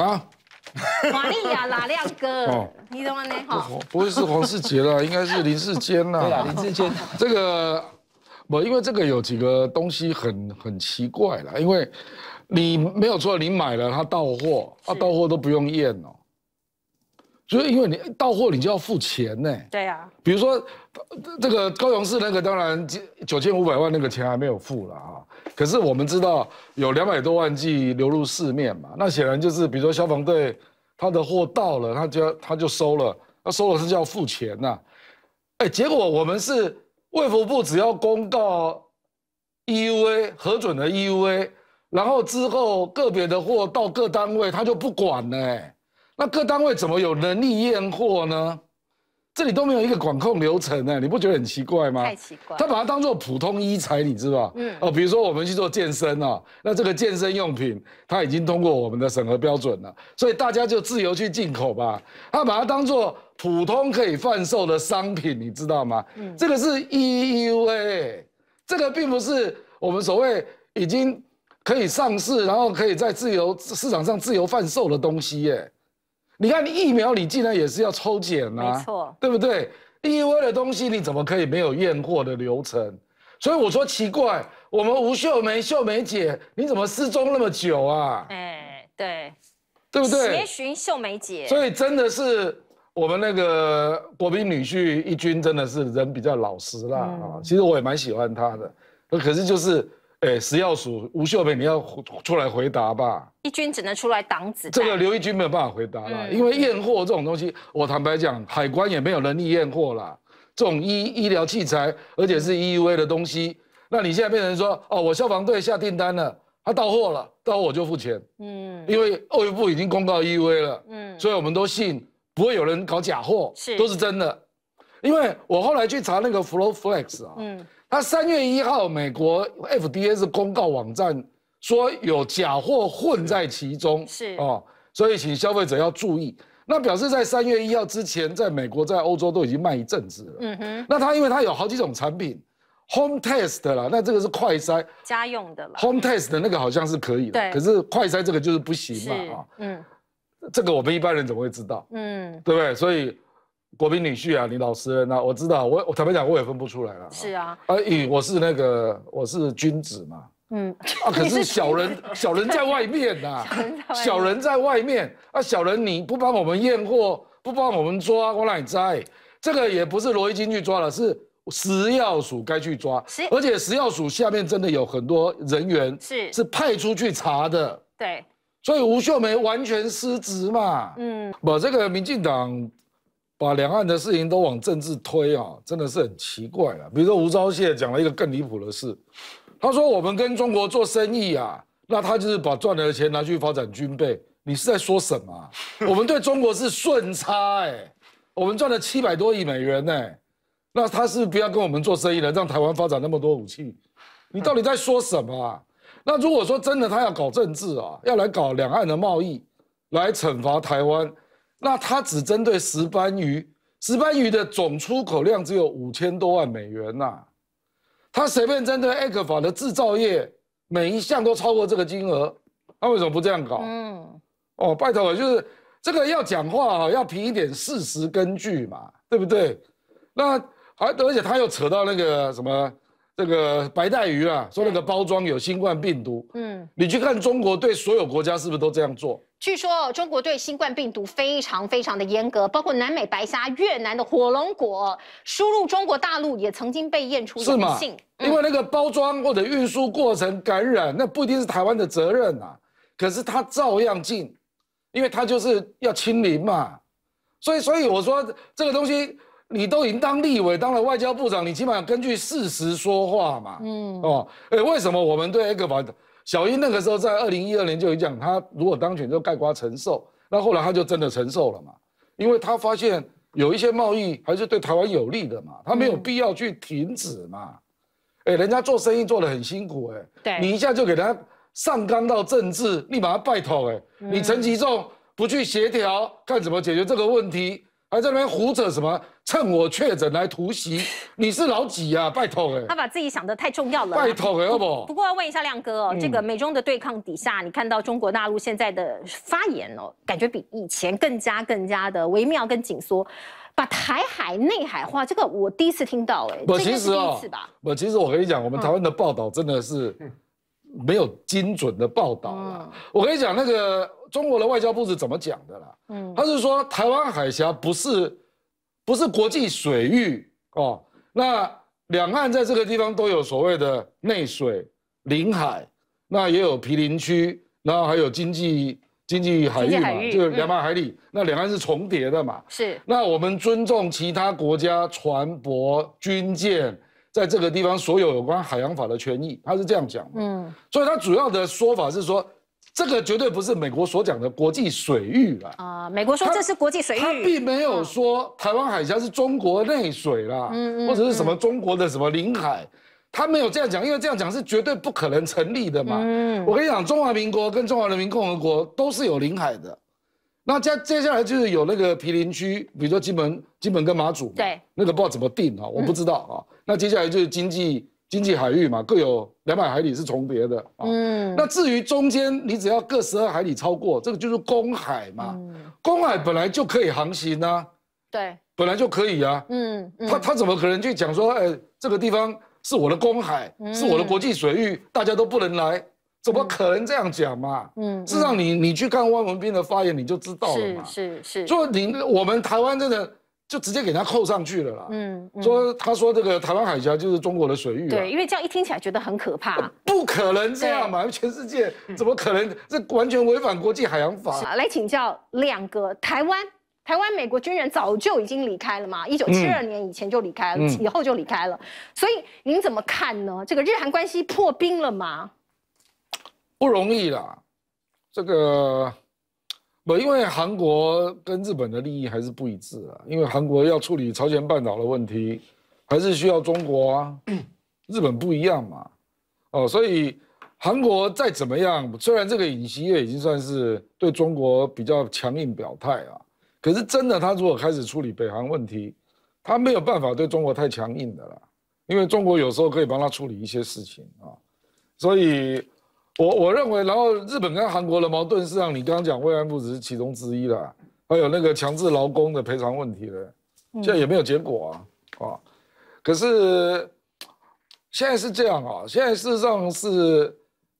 啊，玛丽亚拉亮哥哦，你懂吗？呢？哈，不会是黄世杰啦，应该是林世坚对啊，林世坚，这个我因为这个有几个东西很很奇怪啦，因为你没有错，你买了他到货，他到货都不用验哦，就是因为你到货你就要付钱呢。对啊，比如说呃这个高雄市那个，当然九千五百万那个钱还没有付了啊。可是我们知道有两百多万剂流入市面嘛，那显然就是比如说消防队他的货到了，他就他就收了，他收了是就要付钱呐、哎，结果我们是卫福部只要公告 EUA 核准的 EUA，然后之后个别的货到各单位他就不管了、哎那各单位怎么有能力验货呢？这里都没有一个管控流程呢，你不觉得很奇怪吗？太奇怪他把它当做普通医材，你知道？嗯，哦，比如说我们去做健身啊，那这个健身用品它已经通过我们的审核标准了，所以大家就自由去进口吧。他把它当做普通可以贩售的商品，你知道吗？嗯，这个是 EUA，这个并不是我们所谓已经可以上市，然后可以在自由市场上自由贩售的东西耶。你看你疫苗，你竟然也是要抽检啊，没错对不对？EUA 的东西你怎么可以没有验货的流程？所以我说奇怪，我们吴秀梅、秀梅姐，你怎么失踪那么久啊？哎，对，对不对协？寻秀梅姐，所以真的是我们那个国民女婿一军，真的是人比较老实啦啊。其实我也蛮喜欢他的，可是就是，哎，食药署吴秀梅，你要出来回答吧。一军只能出来挡子弹。这个刘一军没有办法回答了，嗯因为验货这种东西，我坦白讲，海关也没有能力验货啦。这种医医疗器材，而且是 EUA 的东西，那你现在变成说，哦，我消防队下订单了，他到货了，到货我就付钱，嗯因为卫部已经公告 EUA 了，嗯，所以我们都信不会有人搞假货，是都是真的。因为我后来去查那个 FlowFlex 啊，嗯它三月一号美国 FDA 是公告网站说有假货混在其中，是哦，所以请消费者要注意。那表示在三月一号之前，在美国、在欧洲都已经卖一阵子了。嗯哼，那它因为它有好几种产品，home test 的啦，那这个是快筛家用的了。，home test 的那个好像是可以的，对可是快筛这个就是不行是嘛啊。，嗯这个我们一般人怎么会知道？嗯，对不对？所以国民女婿啊，你老实人啊，我知道，我我坦白讲，我也分不出来了。是啊，啊，以我是那个我是君子嘛，嗯，啊，可是 小人小人在外面呐、小人在外面。啊，小人你不帮我们验货，不帮我们抓，我哪里摘？这个也不是罗一金去抓了，是食药署该去抓。食，而且食药署下面真的有很多人员是。是派出去查的，对，所以吴秀梅完全失职嘛。嗯，把这个民进党把两岸的事情都往政治推啊，真的是很奇怪了。比如说吴钊燮讲了一个更离谱的事，他说我们跟中国做生意啊，那他就是把赚来的钱拿去发展军备。你是在说什么、我们对中国是顺差哎、我们赚了七百多亿美元呢、那他是不要跟我们做生意了，让台湾发展那么多武器，你到底在说什么啊？那如果说真的他要搞政治啊，要来搞两岸的贸易，来惩罚台湾，那他只针对石斑鱼，石斑鱼的总出口量只有五千多万美元呐、他随便针对 A 克法的制造业，每一项都超过这个金额，他为什么不这样搞？嗯，哦，拜托，就是这个要讲话哈，要凭一点事实根据嘛，对不对？那还而且他又扯到那个什么这个白带鱼啊，说那个包装有新冠病毒。嗯，你去看中国对所有国家是不是都这样做？据说中国对新冠病毒非常非常的严格，包括南美白虾、越南的火龙果输入中国大陆也曾经被验出是吗阳性。？因为那个包装或者运输过程感染，那不一定是台湾的责任啊。可是他照样进，因为他就是要清零嘛。所以，所以我说这个东西，你都已经当立委，当了外交部长，你起码根据事实说话嘛。嗯，哦，哎，为什么我们对 A 克法小英那个时候在二零一二年就已经讲，他如果当选就盖瓜承受，那后来他就真的承受了嘛，因为他发现有一些贸易还是对台湾有利的嘛，他没有必要去停止嘛。哎，人家做生意做得很辛苦，哎，对你一下就给他上纲到政治，立马拜托，哎，你陈吉仲不去协调，看怎么解决这个问题，还在那边胡扯什么趁我确诊来突袭，你是老几呀？拜托哎，他把自己想的太重要了。拜托哎，要不？不过要问一下亮哥哦，这个美中的对抗底下，你看到中国大陆现在的发言哦，感觉比以前更加更加的微妙跟紧缩，把台海内海化，这个我第一次听到哎，不，其实哦，不，其实我跟你讲，我们台湾的报道真的是没有精准的报道了。我跟你讲那个。中国的外交部是怎么讲的啦？嗯，他是说台湾海峡不是不是国际水域哦，那两岸在这个地方都有所谓的内水、领海，那也有毗邻区，然后还有经济经济海域嘛，就两百海里，那两岸是重叠的嘛。是。那我们尊重其他国家船舶、军舰在这个地方所有有关海洋法的权益，他是这样讲。嗯，所以他主要的说法是说。这个绝对不是美国所讲的国际水域了啊！美国说这是国际水域，他并没有说台湾海峡是中国内水啦，嗯或者是什么中国的什么领海，他没有这样讲，因为这样讲是绝对不可能成立的嘛。嗯我跟你讲，中华民国跟中华人民共和国都是有领海的，那接接下来就是有那个毗邻区，比如说金门、金门跟马祖，对，那个不知道怎么定啊，我不知道啊。那接下来就是经济。经济海域嘛，各有两百海里是重叠的啊。嗯，那至于中间，你只要各十二海里超过，这个就是公海嘛。公海本来就可以航行啊。对，本来就可以啊。嗯，他他怎么可能去讲说，哎，这个地方是我的公海，是我的国际水域，大家都不能来？怎么可能这样讲嘛？嗯，事实上，你你去看汪文斌的发言，你就知道了嘛。是是是。就你我们台湾真的。就直接给他扣上去了啦。嗯，说他说这个台湾海峡就是中国的水域。对，因为这样一听起来觉得很可怕。不可能这样嘛？全世界怎么可能？这完全违反国际海洋法。来请教两个台湾，台湾美国军人早就已经离开了嘛？一九七二年以前就离开了，以后就离开了。所以您怎么看呢？这个日韩关系破冰了吗？不容易啦，这个。不，因为韩国跟日本的利益还是不一致啊。因为韩国要处理朝鲜半岛的问题，还是需要中国啊。日本不一样嘛，哦，所以韩国再怎么样，虽然这个尹锡悦已经算是对中国比较强硬表态啊，可是真的他如果开始处理北韩问题，他没有办法对中国太强硬的啦。因为中国有时候可以帮他处理一些事情啊，所以。我我认为，然后日本跟韩国的矛盾，实际上你刚刚讲慰安妇只是其中之一啦，还有那个强制劳工的赔偿问题了，现在也没有结果啊啊！可是现在是这样啊，现在事实上是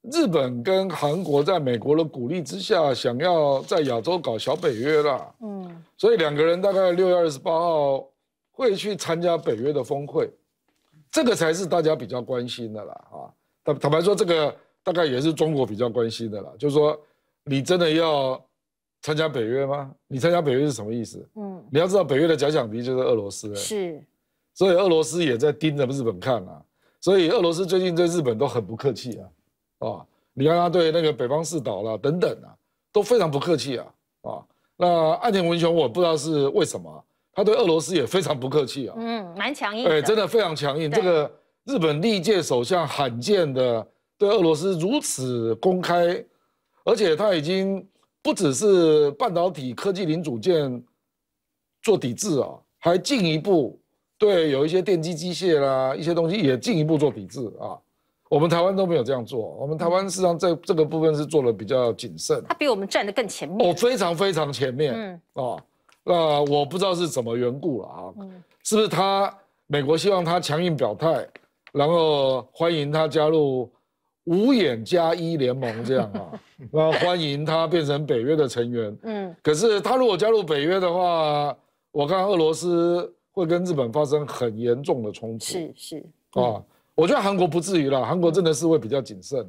日本跟韩国在美国的鼓励之下，想要在亚洲搞小北约啦，嗯，所以两个人大概六月二十八号会去参加北约的峰会，这个才是大家比较关心的啦啊！坦坦白说这个。大概也是中国比较关心的啦，就是说，你真的要参加北约吗？你参加北约是什么意思？嗯，你要知道北约的假想敌就是俄罗斯，是，所以俄罗斯也在盯着日本看啊，所以俄罗斯最近对日本都很不客气啊，啊，你看他对那个北方四岛啦等等啊，都非常不客气啊，啊，那岸田文雄我不知道是为什么，他对俄罗斯也非常不客气啊，嗯，蛮强硬，哎，真的非常强硬，这个日本历届首相罕见的。对俄罗斯如此公开，而且他已经不只是半导体科技零组件做抵制啊，还进一步对有一些电机机械啦一些东西也进一步做抵制啊。我们台湾都没有这样做，我们台湾实际上在这个部分是做的比较谨慎。他比我们站得更前面，哦，非常非常前面，嗯，哦，那我不知道是什么缘故了啊，是不是他美国希望他强硬表态，然后欢迎他加入。五眼加一联盟这样啊，那欢迎他变成北约的成员。嗯，可是他如果加入北约的话，我看俄罗斯会跟日本发生很严重的冲突。是是啊，我觉得韩国不至于啦，韩国真的是会比较谨慎。